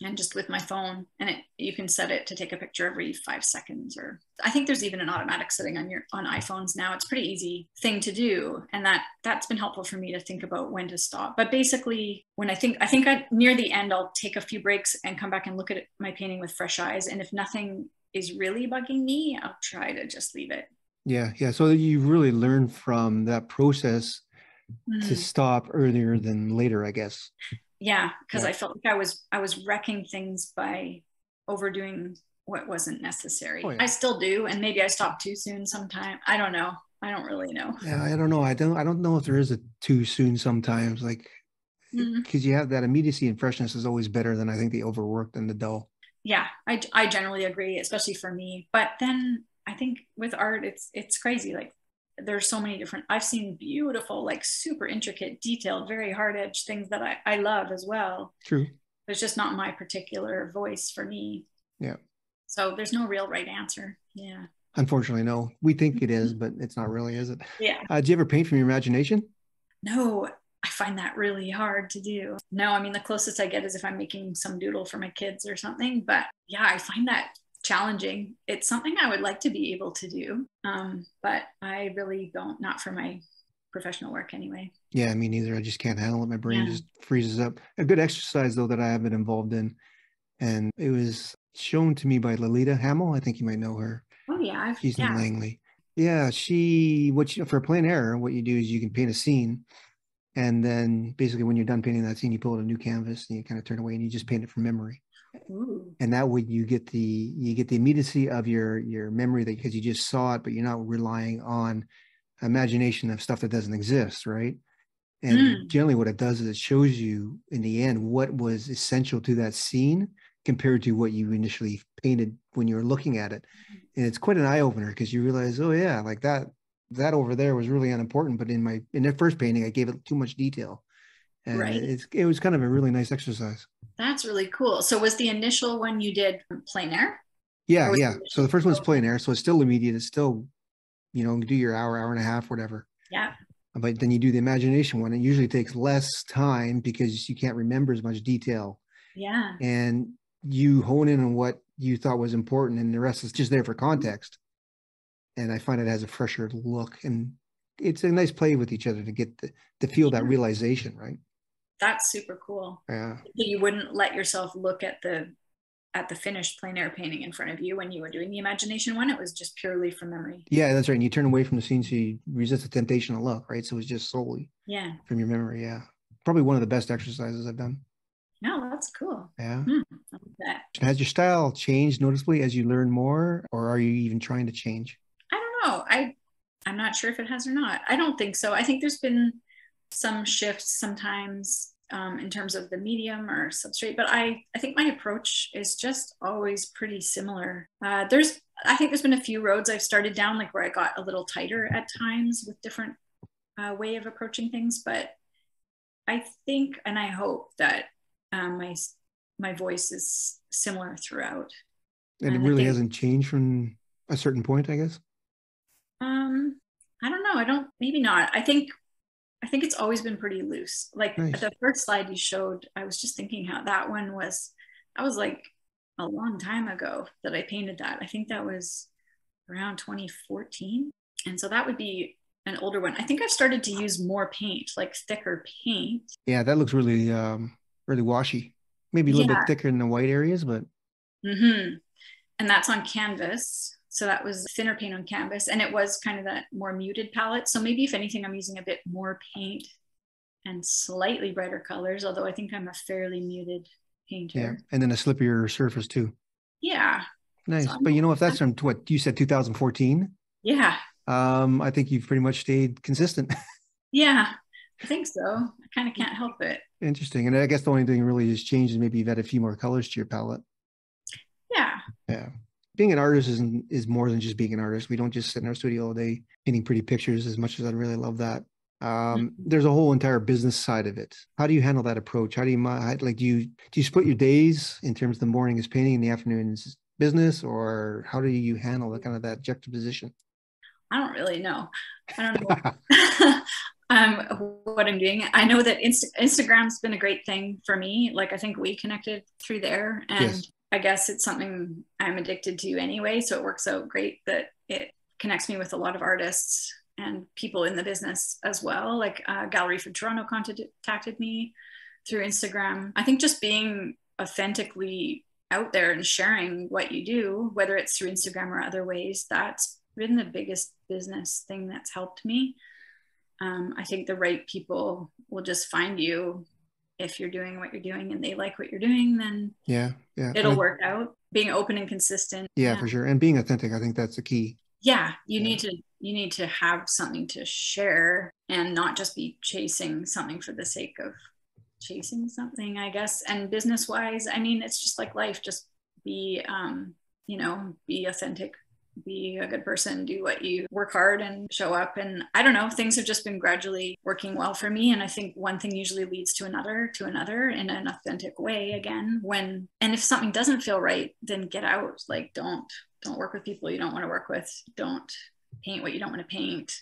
and just with my phone and it you can set it to take a picture every five seconds or i think there's even an automatic setting on your on iphones now. It's pretty easy thing to do and that that's been helpful for me to think about when to stop. But basically when i think i think I, near the end i'll take a few breaks and come back and look at my painting with fresh eyes and if nothing is really bugging me i'll try to just leave it. Yeah yeah so you really learn from that process mm. to stop earlier than later i guess yeah because yeah. i felt like i was i was wrecking things by overdoing what wasn't necessary oh, yeah. i still do and maybe i stopped too soon sometime i don't know i don't really know yeah i don't know i don't i don't know if there is a too soon sometimes like because mm-hmm. you have that immediacy and freshness is always better than i think the overworked and the dull yeah i, I generally agree especially for me but then i think with art it's it's crazy like there's so many different i've seen beautiful like super intricate detailed very hard edge things that I, I love as well true it's just not my particular voice for me yeah so there's no real right answer yeah Unfortunately, no. We think it is, but it's not really, is it? Yeah. Uh, do you ever paint from your imagination? No, I find that really hard to do. No, I mean, the closest I get is if I'm making some doodle for my kids or something. But yeah, I find that challenging. It's something I would like to be able to do, um, but I really don't, not for my professional work anyway. Yeah, me neither. I just can't handle it. My brain Yeah. just freezes up. A good exercise though that I have been involved in, and it was shown to me by Lalita Hamill. I think you might know her. Oh yeah, I've, She's in Langley. Yeah, she what you for plein air, what you do is you can paint a scene, and then basically when you're done painting that scene, you pull out a new canvas and you kind of turn away and you just paint it from memory. Ooh, And that way you get the you get the immediacy of your your memory that because you just saw it, but you're not relying on imagination of stuff that doesn't exist, right? And Mm. generally what it does is it shows you in the end what was essential to that scene compared to what you initially painted when you were looking at it. And it's quite an eye opener because you realize, oh yeah, like that that over there was really unimportant, but in my in the first painting I gave it too much detail. And Right. it's it was kind of a really nice exercise. That's really cool. So was the initial one you did plein air? Yeah, yeah. So the first one's plein air, so it's still immediate. It's still, you know, do your hour, hour and a half, whatever. Yeah. But then you do the imagination one. It usually takes less time because you can't remember as much detail, Yeah. and you hone in on what you thought was important, and the rest is just there for context. And I find it has a fresher look, and it's a nice play with each other to get the, to feel that realization, right? That's super cool. Yeah. You wouldn't let yourself look at the at the finished plein air painting in front of you when you were doing the imagination one. It was just purely from memory. Yeah, that's right. And you turn away from the scene so you resist the temptation to look, right? So it's just solely Yeah. from your memory. Yeah. Probably one of the best exercises I've done. No, that's cool. Yeah. Hmm, that. Has your style changed noticeably as you learn more, or are you even trying to change? I don't know. I I'm not sure if it has or not. I don't think so. I think there's been some shifts sometimes um, in terms of the medium or substrate, but I I think my approach is just always pretty similar. Uh, there's I think there's been a few roads I've started down like where I got a little tighter at times with different uh, way of approaching things, but I think and I hope that um, my my voice is similar throughout. And it And I really think- hasn't changed from a certain point, I guess. Um, I don't know. I don't. Maybe not. I think. I think it's always been pretty loose. Like Nice. the first slide you showed, I was just thinking how that one was. That was like a long time ago that I painted that. I think that was around 2014, and so that would be an older one. I think I've started to use more paint, like thicker paint. Yeah, that looks really, um, really washy. Maybe a little Yeah. bit thicker in the white areas, but Mm-hmm. And that's on canvas. So that was thinner paint on canvas. And it was kind of that more muted palette. So maybe if anything, I'm using a bit more paint and slightly brighter colors, although I think I'm a fairly muted painter. yeah, and then a slippier surface too. Yeah. Nice. I'm- But you know, if that's from what you said, 2014, Yeah. um, I think you've pretty much stayed consistent. Yeah. I think so. I kind of can't help it. Interesting. And I guess the only thing really has changed is maybe you've added a few more colors to your palette. Yeah. Yeah. Being an artist isn't is more than just being an artist. We don't just sit in our studio all day painting pretty pictures as much as I'd really love that. Um, Mhm. there's a whole entire business side of it. How do you handle that approach? How do you like do you do you split your days in terms of the morning is painting and the afternoon is business, or how do you handle the kind of that juxtaposition? I don't really know. I don't know um, what I'm doing. I know that Insta- Instagram's been a great thing for me. Like I think we connected through there, and Yes. I guess it's something I'm addicted to anyway. So it works out great that it connects me with a lot of artists and people in the business as well. Like uh, Gallery for Toronto contacted me through Instagram. I think just being authentically out there and sharing what you do, whether it's through Instagram or other ways, that's been the biggest business thing that's helped me. Um, I think the right people will just find you if you're doing what you're doing and they like what you're doing, then Yeah, yeah. it'll I- work out. Being open and consistent. Yeah, for sure. And being authentic, I think that's the key. Yeah, you Yeah. need to you need to have something to share and not just be chasing something for the sake of chasing something, I guess. And business wise, I mean, it's just like life. Just be, um, you know, be authentic, be a good person, do what you work hard and show up. And I don't know, things have just been gradually working well for me. And I think one thing usually leads to another, to another in an authentic way again. When, and if something doesn't feel right, then get out. Like, don't don't work with people you don't want to work with. Don't paint what you don't want to paint.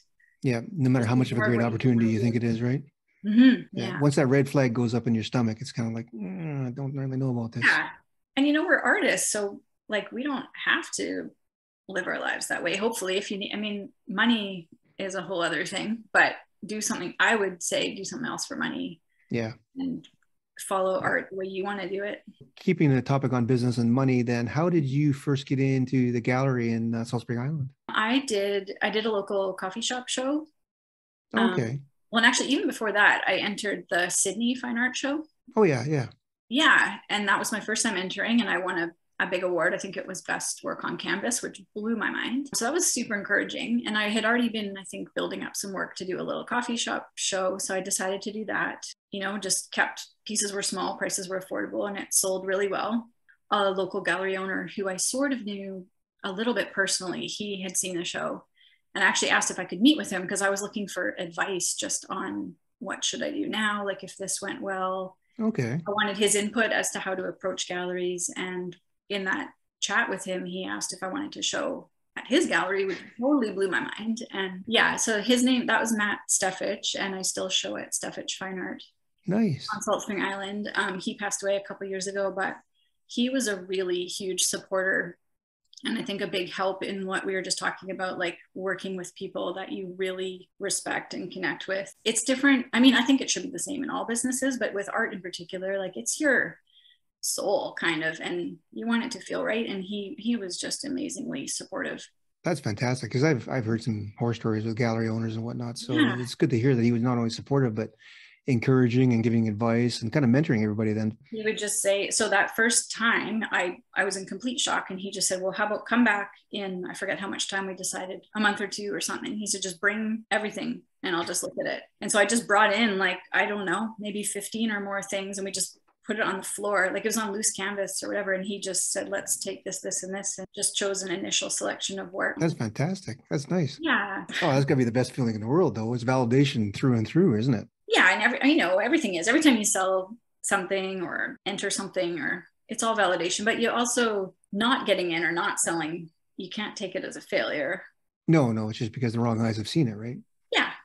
Yeah, no matter how much of a great opportunity you think it is, right? Mm-hmm. Yeah. yeah. Once that red flag goes up in your stomach, it's kind of like, mm, I don't really know about this. Yeah. And you know, we're artists, so like we don't have to live our lives that way. Hopefully, if you need, I mean, money is a whole other thing, but do something, I would say do something else for money. Yeah. And follow art the way you want to do it. Keeping the topic on business and money, then how did you first get into the gallery in uh, Salt Spring Island? I did. I did a local coffee shop show. Okay. Um, well, and actually, even before that, I entered the Sidney Fine Art Show. Oh yeah, yeah. Yeah, and that was my first time entering, and I won a a big award. I think it was best work on canvas, which blew my mind. So that was super encouraging. And I had already been, I think, building up some work to do a little coffee shop show. So I decided to do that. You know, just kept pieces were small, prices were affordable, and it sold really well. A local gallery owner who I sort of knew a little bit personally, he had seen the show and actually asked if I could meet with him because I was looking for advice just on what should I do now, like if this went well. Okay. I wanted his input as to how to approach galleries and in that chat with him, he asked if I wanted to show at his gallery, which totally blew my mind. And yeah, so his name, that was Matt Steffich, and I still show at Steffich Fine Art. Nice. On Salt Spring Island. Um, he passed away a couple years ago, but he was a really huge supporter and I think a big help in what we were just talking about, like working with people that you really respect and connect with. It's different. I mean, I think it should be the same in all businesses, but with art in particular, like it's your soul kind of and you want it to feel right. And he he was just amazingly supportive. That's fantastic because i've i've heard some horror stories with gallery owners and whatnot. So yeah. it's good to hear that he was not only supportive but encouraging and giving advice and kind of mentoring everybody then. He would just say so that first time i i was in complete shock and he just said well how about come back in i forget how much time we decided a month or two or something. He said just bring everything and i'll just look at it. And so i just brought in like i don't know maybe 15 or more things and we just put it on the floor like it was on loose canvas or whatever and he just said let's take this this and this and just chose an initial selection of work. That's fantastic. That's nice. Yeah. Oh that's gotta be the best feeling in the world though. It's validation through and through isn't it? Yeah and every you know everything is. Every time you sell something or enter something or it's all validation but you also not getting in or not selling you can't take it as a failure. No no it's just because the wrong eyes have seen it right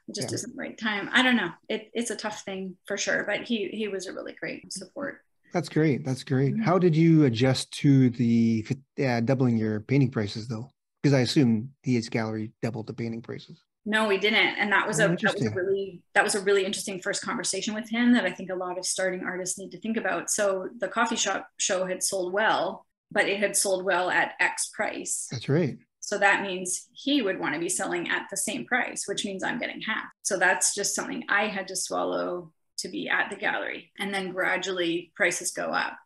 it just yeah. isn't the right time. I don't know. It, it's a tough thing for sure but he he was a really great support. That's great. That's great. How did you adjust to the uh, doubling your painting prices though? Because i assume the his gallery doubled the painting prices. No we didn't. And that was oh, a that was a really that was a really interesting first conversation with him that i think a lot of starting artists need to think about. So the coffee shop show had sold well but it had sold well at x price. That's right so that means he would want to be selling at the same price, which means I'm getting half. So that's just something I had to swallow to be at the gallery. And then gradually prices go up.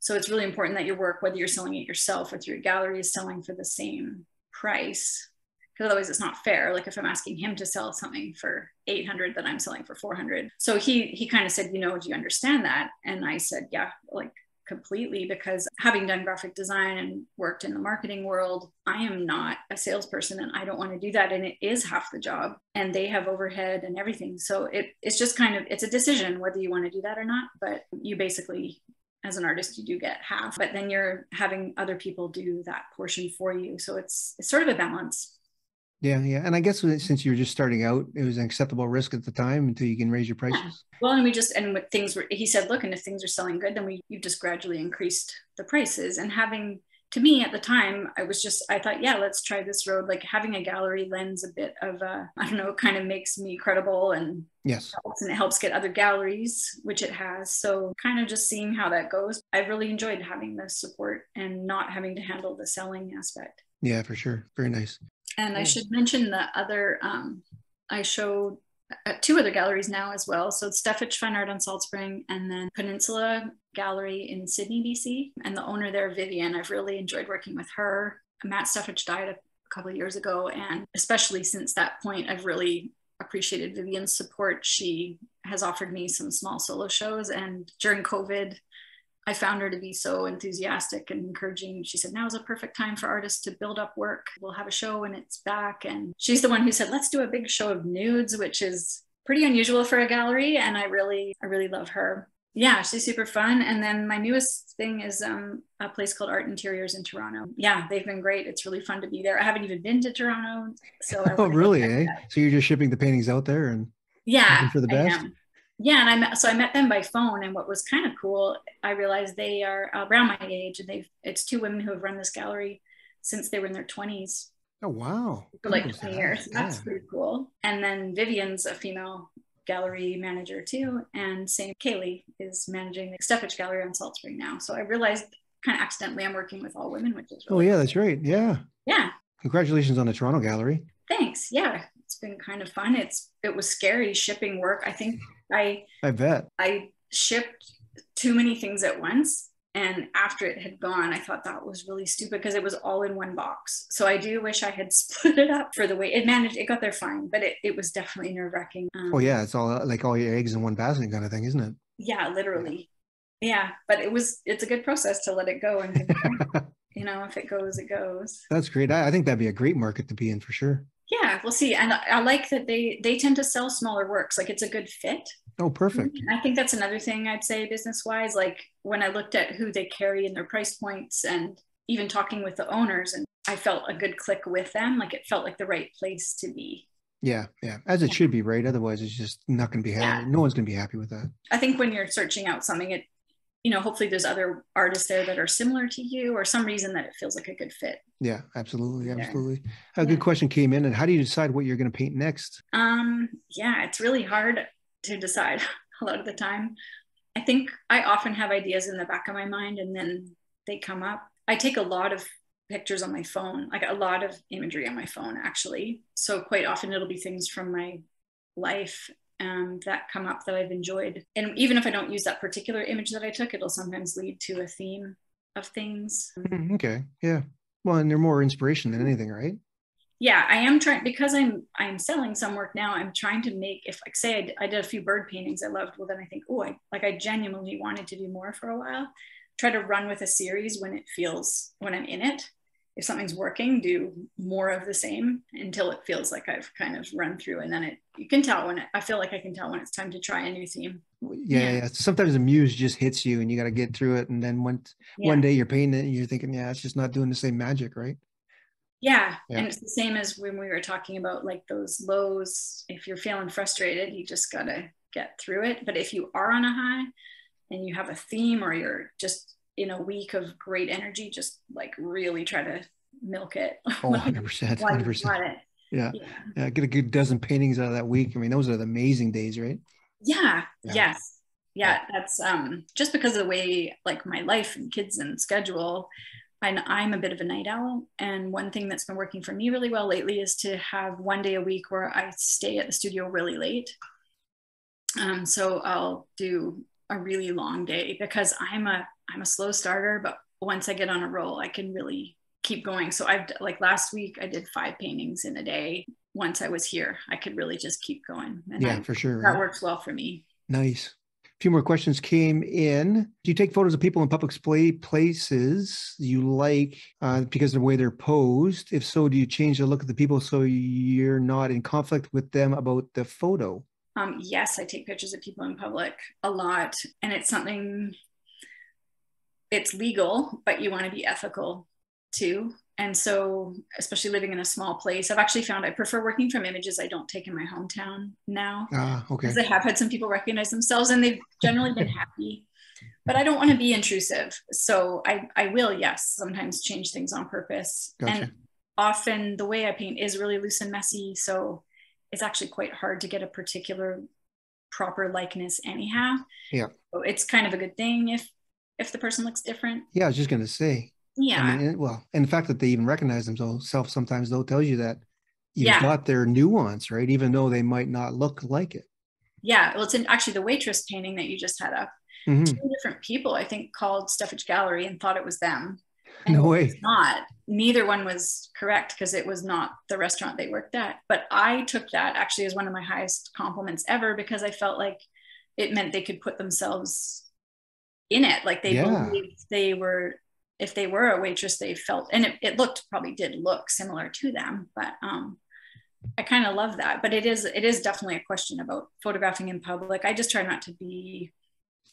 So it's really important that your work, whether you're selling it yourself or through your gallery, is selling for the same price. Because otherwise it's not fair. Like if I'm asking him to sell something for 800 that I'm selling for 400. So he he kind of said, you know, do you understand that? And I said, yeah, like completely because having done graphic design and worked in the marketing world, I am not a salesperson and I don't want to do that. And it is half the job and they have overhead and everything. So it, it's just kind of, it's a decision whether you want to do that or not. But you basically, as an artist, you do get half, but then you're having other people do that portion for you. So it's, it's sort of a balance. Yeah, yeah. And I guess since you were just starting out, it was an acceptable risk at the time until you can raise your prices. Yeah. Well, and we just and with things were he said, look, and if things are selling good, then we you just gradually increased the prices. And having to me at the time, I was just I thought, yeah, let's try this road. Like having a gallery lends a bit of a I don't know, kind of makes me credible and yes, helps, and it helps get other galleries, which it has. So kind of just seeing how that goes. I really enjoyed having the support and not having to handle the selling aspect. Yeah, for sure. Very nice. And I should mention the other, um, I showed at two other galleries now as well. So Steffich Fine Art on Salt Spring and then Peninsula Gallery in Sidney, BC. And the owner there, Vivian, I've really enjoyed working with her. Matt Steffich died a couple of years ago. And especially since that point, I've really appreciated Vivian's support. She has offered me some small solo shows. And during COVID, I found her to be so enthusiastic and encouraging. She said, Now is a perfect time for artists to build up work. We'll have a show when it's back. And she's the one who said, Let's do a big show of nudes, which is pretty unusual for a gallery. And I really, I really love her. Yeah, she's super fun. And then my newest thing is um, a place called Art Interiors in Toronto. Yeah, they've been great. It's really fun to be there. I haven't even been to Toronto, so oh really? Eh? So you're just shipping the paintings out there and yeah, for the best. Yeah, and I met so I met them by phone, and what was kind of cool, I realized they are around my age, and they've it's two women who have run this gallery since they were in their twenties. Oh wow! For like twenty years. Yeah. That's pretty cool. And then Vivian's a female gallery manager too. And same Kaylee is managing the Steffich Gallery on Salt Spring now. So I realized kind of accidentally I'm working with all women, which is oh, really oh yeah, that's right. Yeah. Yeah. Congratulations on the Toronto Gallery. Thanks. Yeah, it's been kind of fun. It's it was scary shipping work. I think I I bet I shipped too many things at once and after it had gone, I thought that was really stupid because it was all in one box. So I do wish I had split it up for the way it managed. It got there fine, but it, it was definitely nerve wracking. Um, oh yeah, it's all like all your eggs in one basket kind of thing, isn't it? Yeah, literally. Yeah, but it was it's a good process to let it go and you know if it goes, it goes. That's great. I, I think that'd be a great market to be in for sure. Yeah, we'll see. And I, like that they they tend to sell smaller works. Like it's a good fit. Oh, perfect. Mm-hmm. I think that's another thing I'd say business wise. Like when I looked at who they carry and their price points and even talking with the owners, and I felt a good click with them. Like it felt like the right place to be. Yeah, yeah, as it yeah. should be, right? Otherwise, it's just not going to be happy. Yeah. No one's going to be happy with that. I think when you're searching out something, it, you know, hopefully there's other artists there that are similar to you, or some reason that it feels like a good fit. Yeah, absolutely, absolutely. A good question came in, and how do you decide what you're going to paint next? Um, yeah, it's really hard to decide. a lot of the time. I think I often have ideas in the back of my mind and then they come up. I take a lot of pictures on my phone, like a lot of imagery on my phone, actually. So quite often it'll be things from my life um, that come up that I've enjoyed. And even if I don't use that particular image that I took, it'll sometimes lead to a theme of things. Mm, okay. Yeah. Well, and they're more inspiration than anything, right? yeah i am trying because i'm i'm selling some work now i'm trying to make if like say I, I did a few bird paintings i loved well then i think oh i like i genuinely wanted to do more for a while try to run with a series when it feels when i'm in it if something's working do more of the same until it feels like i've kind of run through and then it you can tell when it, i feel like i can tell when it's time to try a new theme yeah, yeah. yeah. sometimes the muse just hits you and you got to get through it and then one yeah. one day you're painting it and you're thinking yeah it's just not doing the same magic right yeah. yeah. And it's the same as when we were talking about like those lows. If you're feeling frustrated, you just got to get through it. But if you are on a high and you have a theme or you're just in a week of great energy, just like really try to milk it. Oh, 100%. 100%. Yeah. yeah. Yeah. Get a good dozen paintings out of that week. I mean, those are the amazing days, right? Yeah. yeah. Yes. Yeah. That's um just because of the way like my life and kids and schedule and I'm a bit of a night owl. And one thing that's been working for me really well lately is to have one day a week where I stay at the studio really late. Um, so I'll do a really long day because I'm a I'm a slow starter, but once I get on a roll, I can really keep going. So I've like last week I did five paintings in a day. Once I was here, I could really just keep going. And yeah, I, for sure. That works well for me. Nice A few more questions came in. Do you take photos of people in public display places you like uh, because of the way they're posed? If so, do you change the look of the people so you're not in conflict with them about the photo? Um, yes, I take pictures of people in public a lot, and it's something. It's legal, but you want to be ethical too. And so especially living in a small place i've actually found i prefer working from images i don't take in my hometown now. Ah, okay. Because i have had some people recognize themselves and they've generally been happy. But i don't want to be intrusive. So i i will yes sometimes change things on purpose. Gotcha. and often the way i paint is really loose and messy so it's actually quite hard to get a particular proper likeness anyhow. Yeah. So it's kind of a good thing if if the person looks different yeah i was just going to say yeah. I mean, well, and the fact that they even recognize themselves sometimes though tells you that you've yeah. got their nuance, right? Even though they might not look like it. Yeah. Well, it's in, actually the waitress painting that you just had up. Mm-hmm. Two different people, I think, called Steffich Gallery and thought it was them. And no way. not. Neither one was correct because it was not the restaurant they worked at. But I took that actually as one of my highest compliments ever because I felt like it meant they could put themselves in it. Like they yeah. believed they were if they were a waitress, they felt, and it, it looked probably did look similar to them, but um, I kind of love that. But it is it is definitely a question about photographing in public. I just try not to be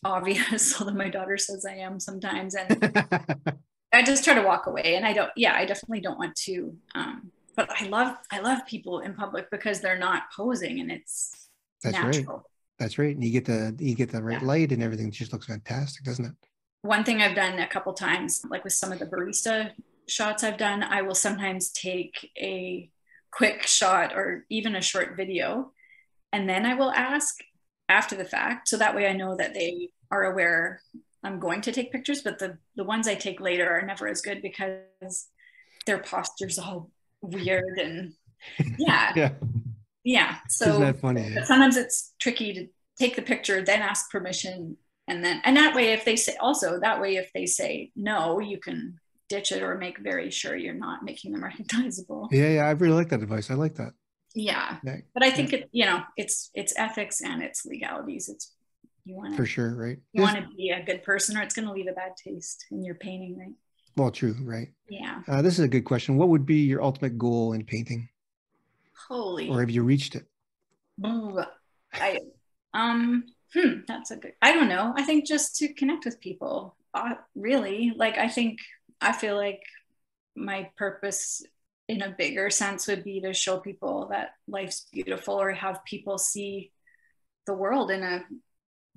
obvious, although my daughter says I am sometimes. And I just try to walk away. And I don't, yeah, I definitely don't want to. Um, but I love, I love people in public because they're not posing and it's That's natural. right. That's right. And you get the you get the right Yeah. light and everything just looks fantastic, doesn't it? One thing I've done a couple times, like with some of the barista shots I've done, I will sometimes take a quick shot or even a short video. And then I will ask after the fact. So that way I know that they are aware I'm going to take pictures, but the, the ones I take later are never as good because their posture's all weird and yeah, Yeah. Yeah. Isn't So that funny? but sometimes it's tricky to take the picture, then ask permission, and then and that way if they say also that way if they say no, you can ditch it or make very sure you're not making them recognizable. Yeah, yeah. I really like that advice. I like that. Yeah. Yeah, But I think it, you know, it's it's ethics and it's legalities. It's you want for sure, right? you want to be a good person or it's going to leave a bad taste in your painting, right? well, true, right? Yeah. Uh, this is a good question. What would be your ultimate goal in painting, Holy. or have you reached it? I um hmm, that's a good I don't know. I think just to connect with people. Uh, really. Like I think I feel like my purpose in a bigger sense would be to show people that life's beautiful or have people see the world in a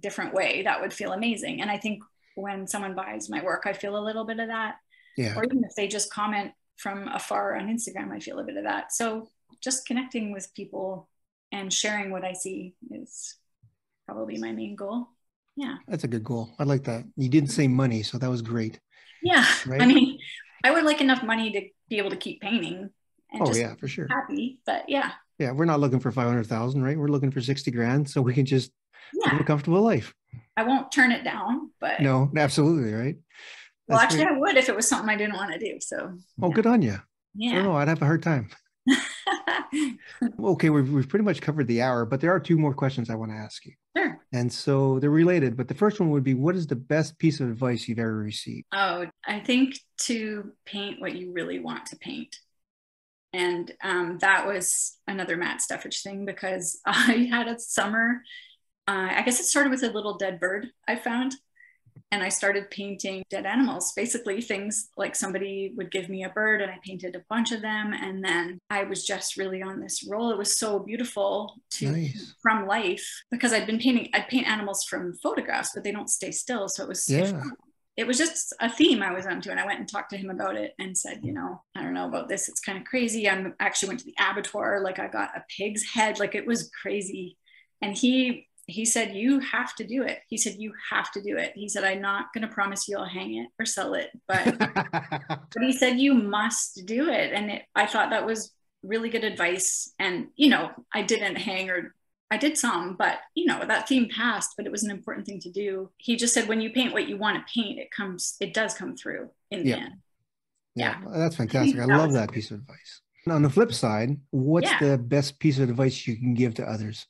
different way. That would feel amazing. And I think when someone buys my work, I feel a little bit of that. Yeah, Or even if they just comment from afar on Instagram, I feel a bit of that. So just connecting with people and sharing what I see is probably my main goal. Yeah. that's a good goal. I like that. You didn't say money, so that was great. Yeah. Right. I mean, I would like enough money to be able to keep painting and Oh yeah, for sure. happy. But yeah. Yeah, we're not looking for five hundred thousand, right? We're looking for sixty grand, so we can just live a comfortable life. I won't turn it down, but No, absolutely, right? well, actually, great. I would if it was something I didn't want to do. So, oh, good on you. I don't yeah. know. I'd have a hard time. Okay, we've, we've pretty much covered the hour, but there are two more questions I want to ask you. sure. And so they're related, but the first one would be what is the best piece of advice you've ever received? Oh, I think to paint what you really want to paint. And um, that was another Matt Steffich thing because I had a summer. Uh, I guess it started with a little dead bird I found. And I started painting dead animals, basically things like somebody would give me a bird and I painted a bunch of them. And then I was just really on this roll. It was so beautiful to Nice. from life because I'd been painting, I'd paint animals from photographs, but they don't stay still. So it was Yeah. it was just a theme I was onto. And I went and talked to him about it and said, you know, I don't know about this. It's kind of crazy. I actually went to the abattoir. Like I got a pig's head. Like it was crazy. And he, he said, you have to do it. He said, you have to do it. He said, I'm not going to promise you I'll hang it or sell it, but, but he said, you must do it. And it, I thought that was really good advice. And, you know, I didn't hang or I did some, but you know, that theme passed, but it was an important thing to do. He just said, when you paint what you want to paint, it comes, it does come through in the Yeah. end. yeah, that's fantastic. I that love that piece of advice. On the flip side, what's Yeah. the best piece of advice you can give to others?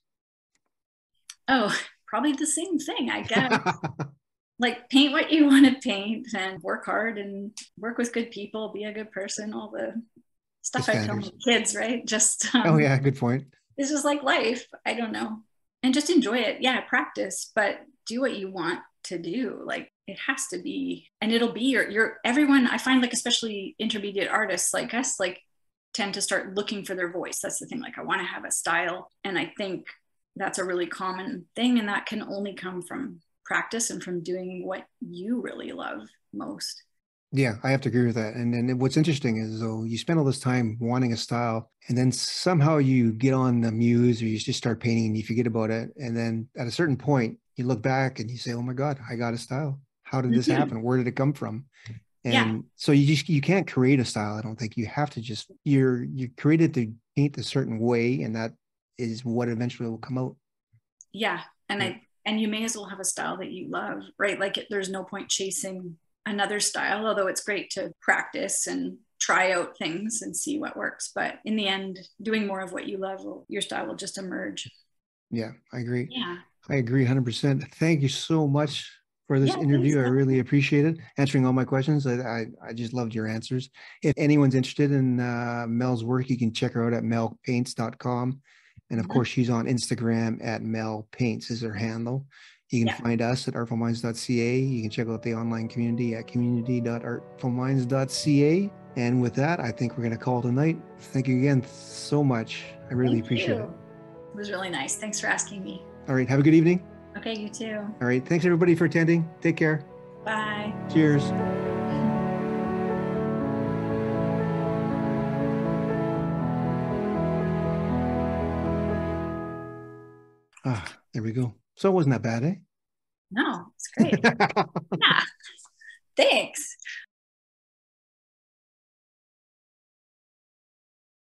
Oh, probably the same thing, I guess. like paint what you want to paint and work hard and work with good people, be a good person, all the stuff I tell my kids, right? Just, um, oh yeah, good point. it's just like life. I don't know. And just enjoy it. Yeah, practice, but do what you want to do. Like it has to be, and it'll be your, your everyone. I find like, especially intermediate artists like us, like tend to start looking for their voice. That's the thing. Like I want to have a style. And I think that's a really common thing. And that can only come from practice and from doing what you really love most. Yeah, I have to agree with that. And then what's interesting is though you spend all this time wanting a style, and then somehow you get on the muse or you just start painting and you forget about it. And then at a certain point, you look back and you say, "Oh my God, I got a style. How did this Mhm. happen? Where did it come from?" And Yeah. so you just you can't create a style. I don't think you have to just you're you're created to paint a certain way, and that is what eventually will come out. yeah and Yeah. i and you may as well have a style that you love right like it, there's no point chasing another style although it's great to practice and try out things and see what works but in the end doing more of what you love will, your style will just emerge Yeah, I agree. yeah I agree 100%. Thank you so much for this Yeah, interview. I really appreciate it. Answering all my questions. I, I, I just loved your answers. If anyone's interested in uh, Mel's work, you can check her out at melpaints.com. And of Mhm. course, she's on Instagram at Mel Paints is her handle. You can Yeah. find us at artfulminds.ca. You can check out the online community at community.artfulminds.ca. And with that, I think we're going to call tonight. Thank you again so much. I really Thank appreciate you. it. It was really nice. Thanks for asking me. All right. Have a good evening. Okay, you too. All right. Thanks everybody for attending. Take care. Bye. Cheers. Ah, there we go. So it wasn't that bad, eh? No, it's great. yeah. Thanks.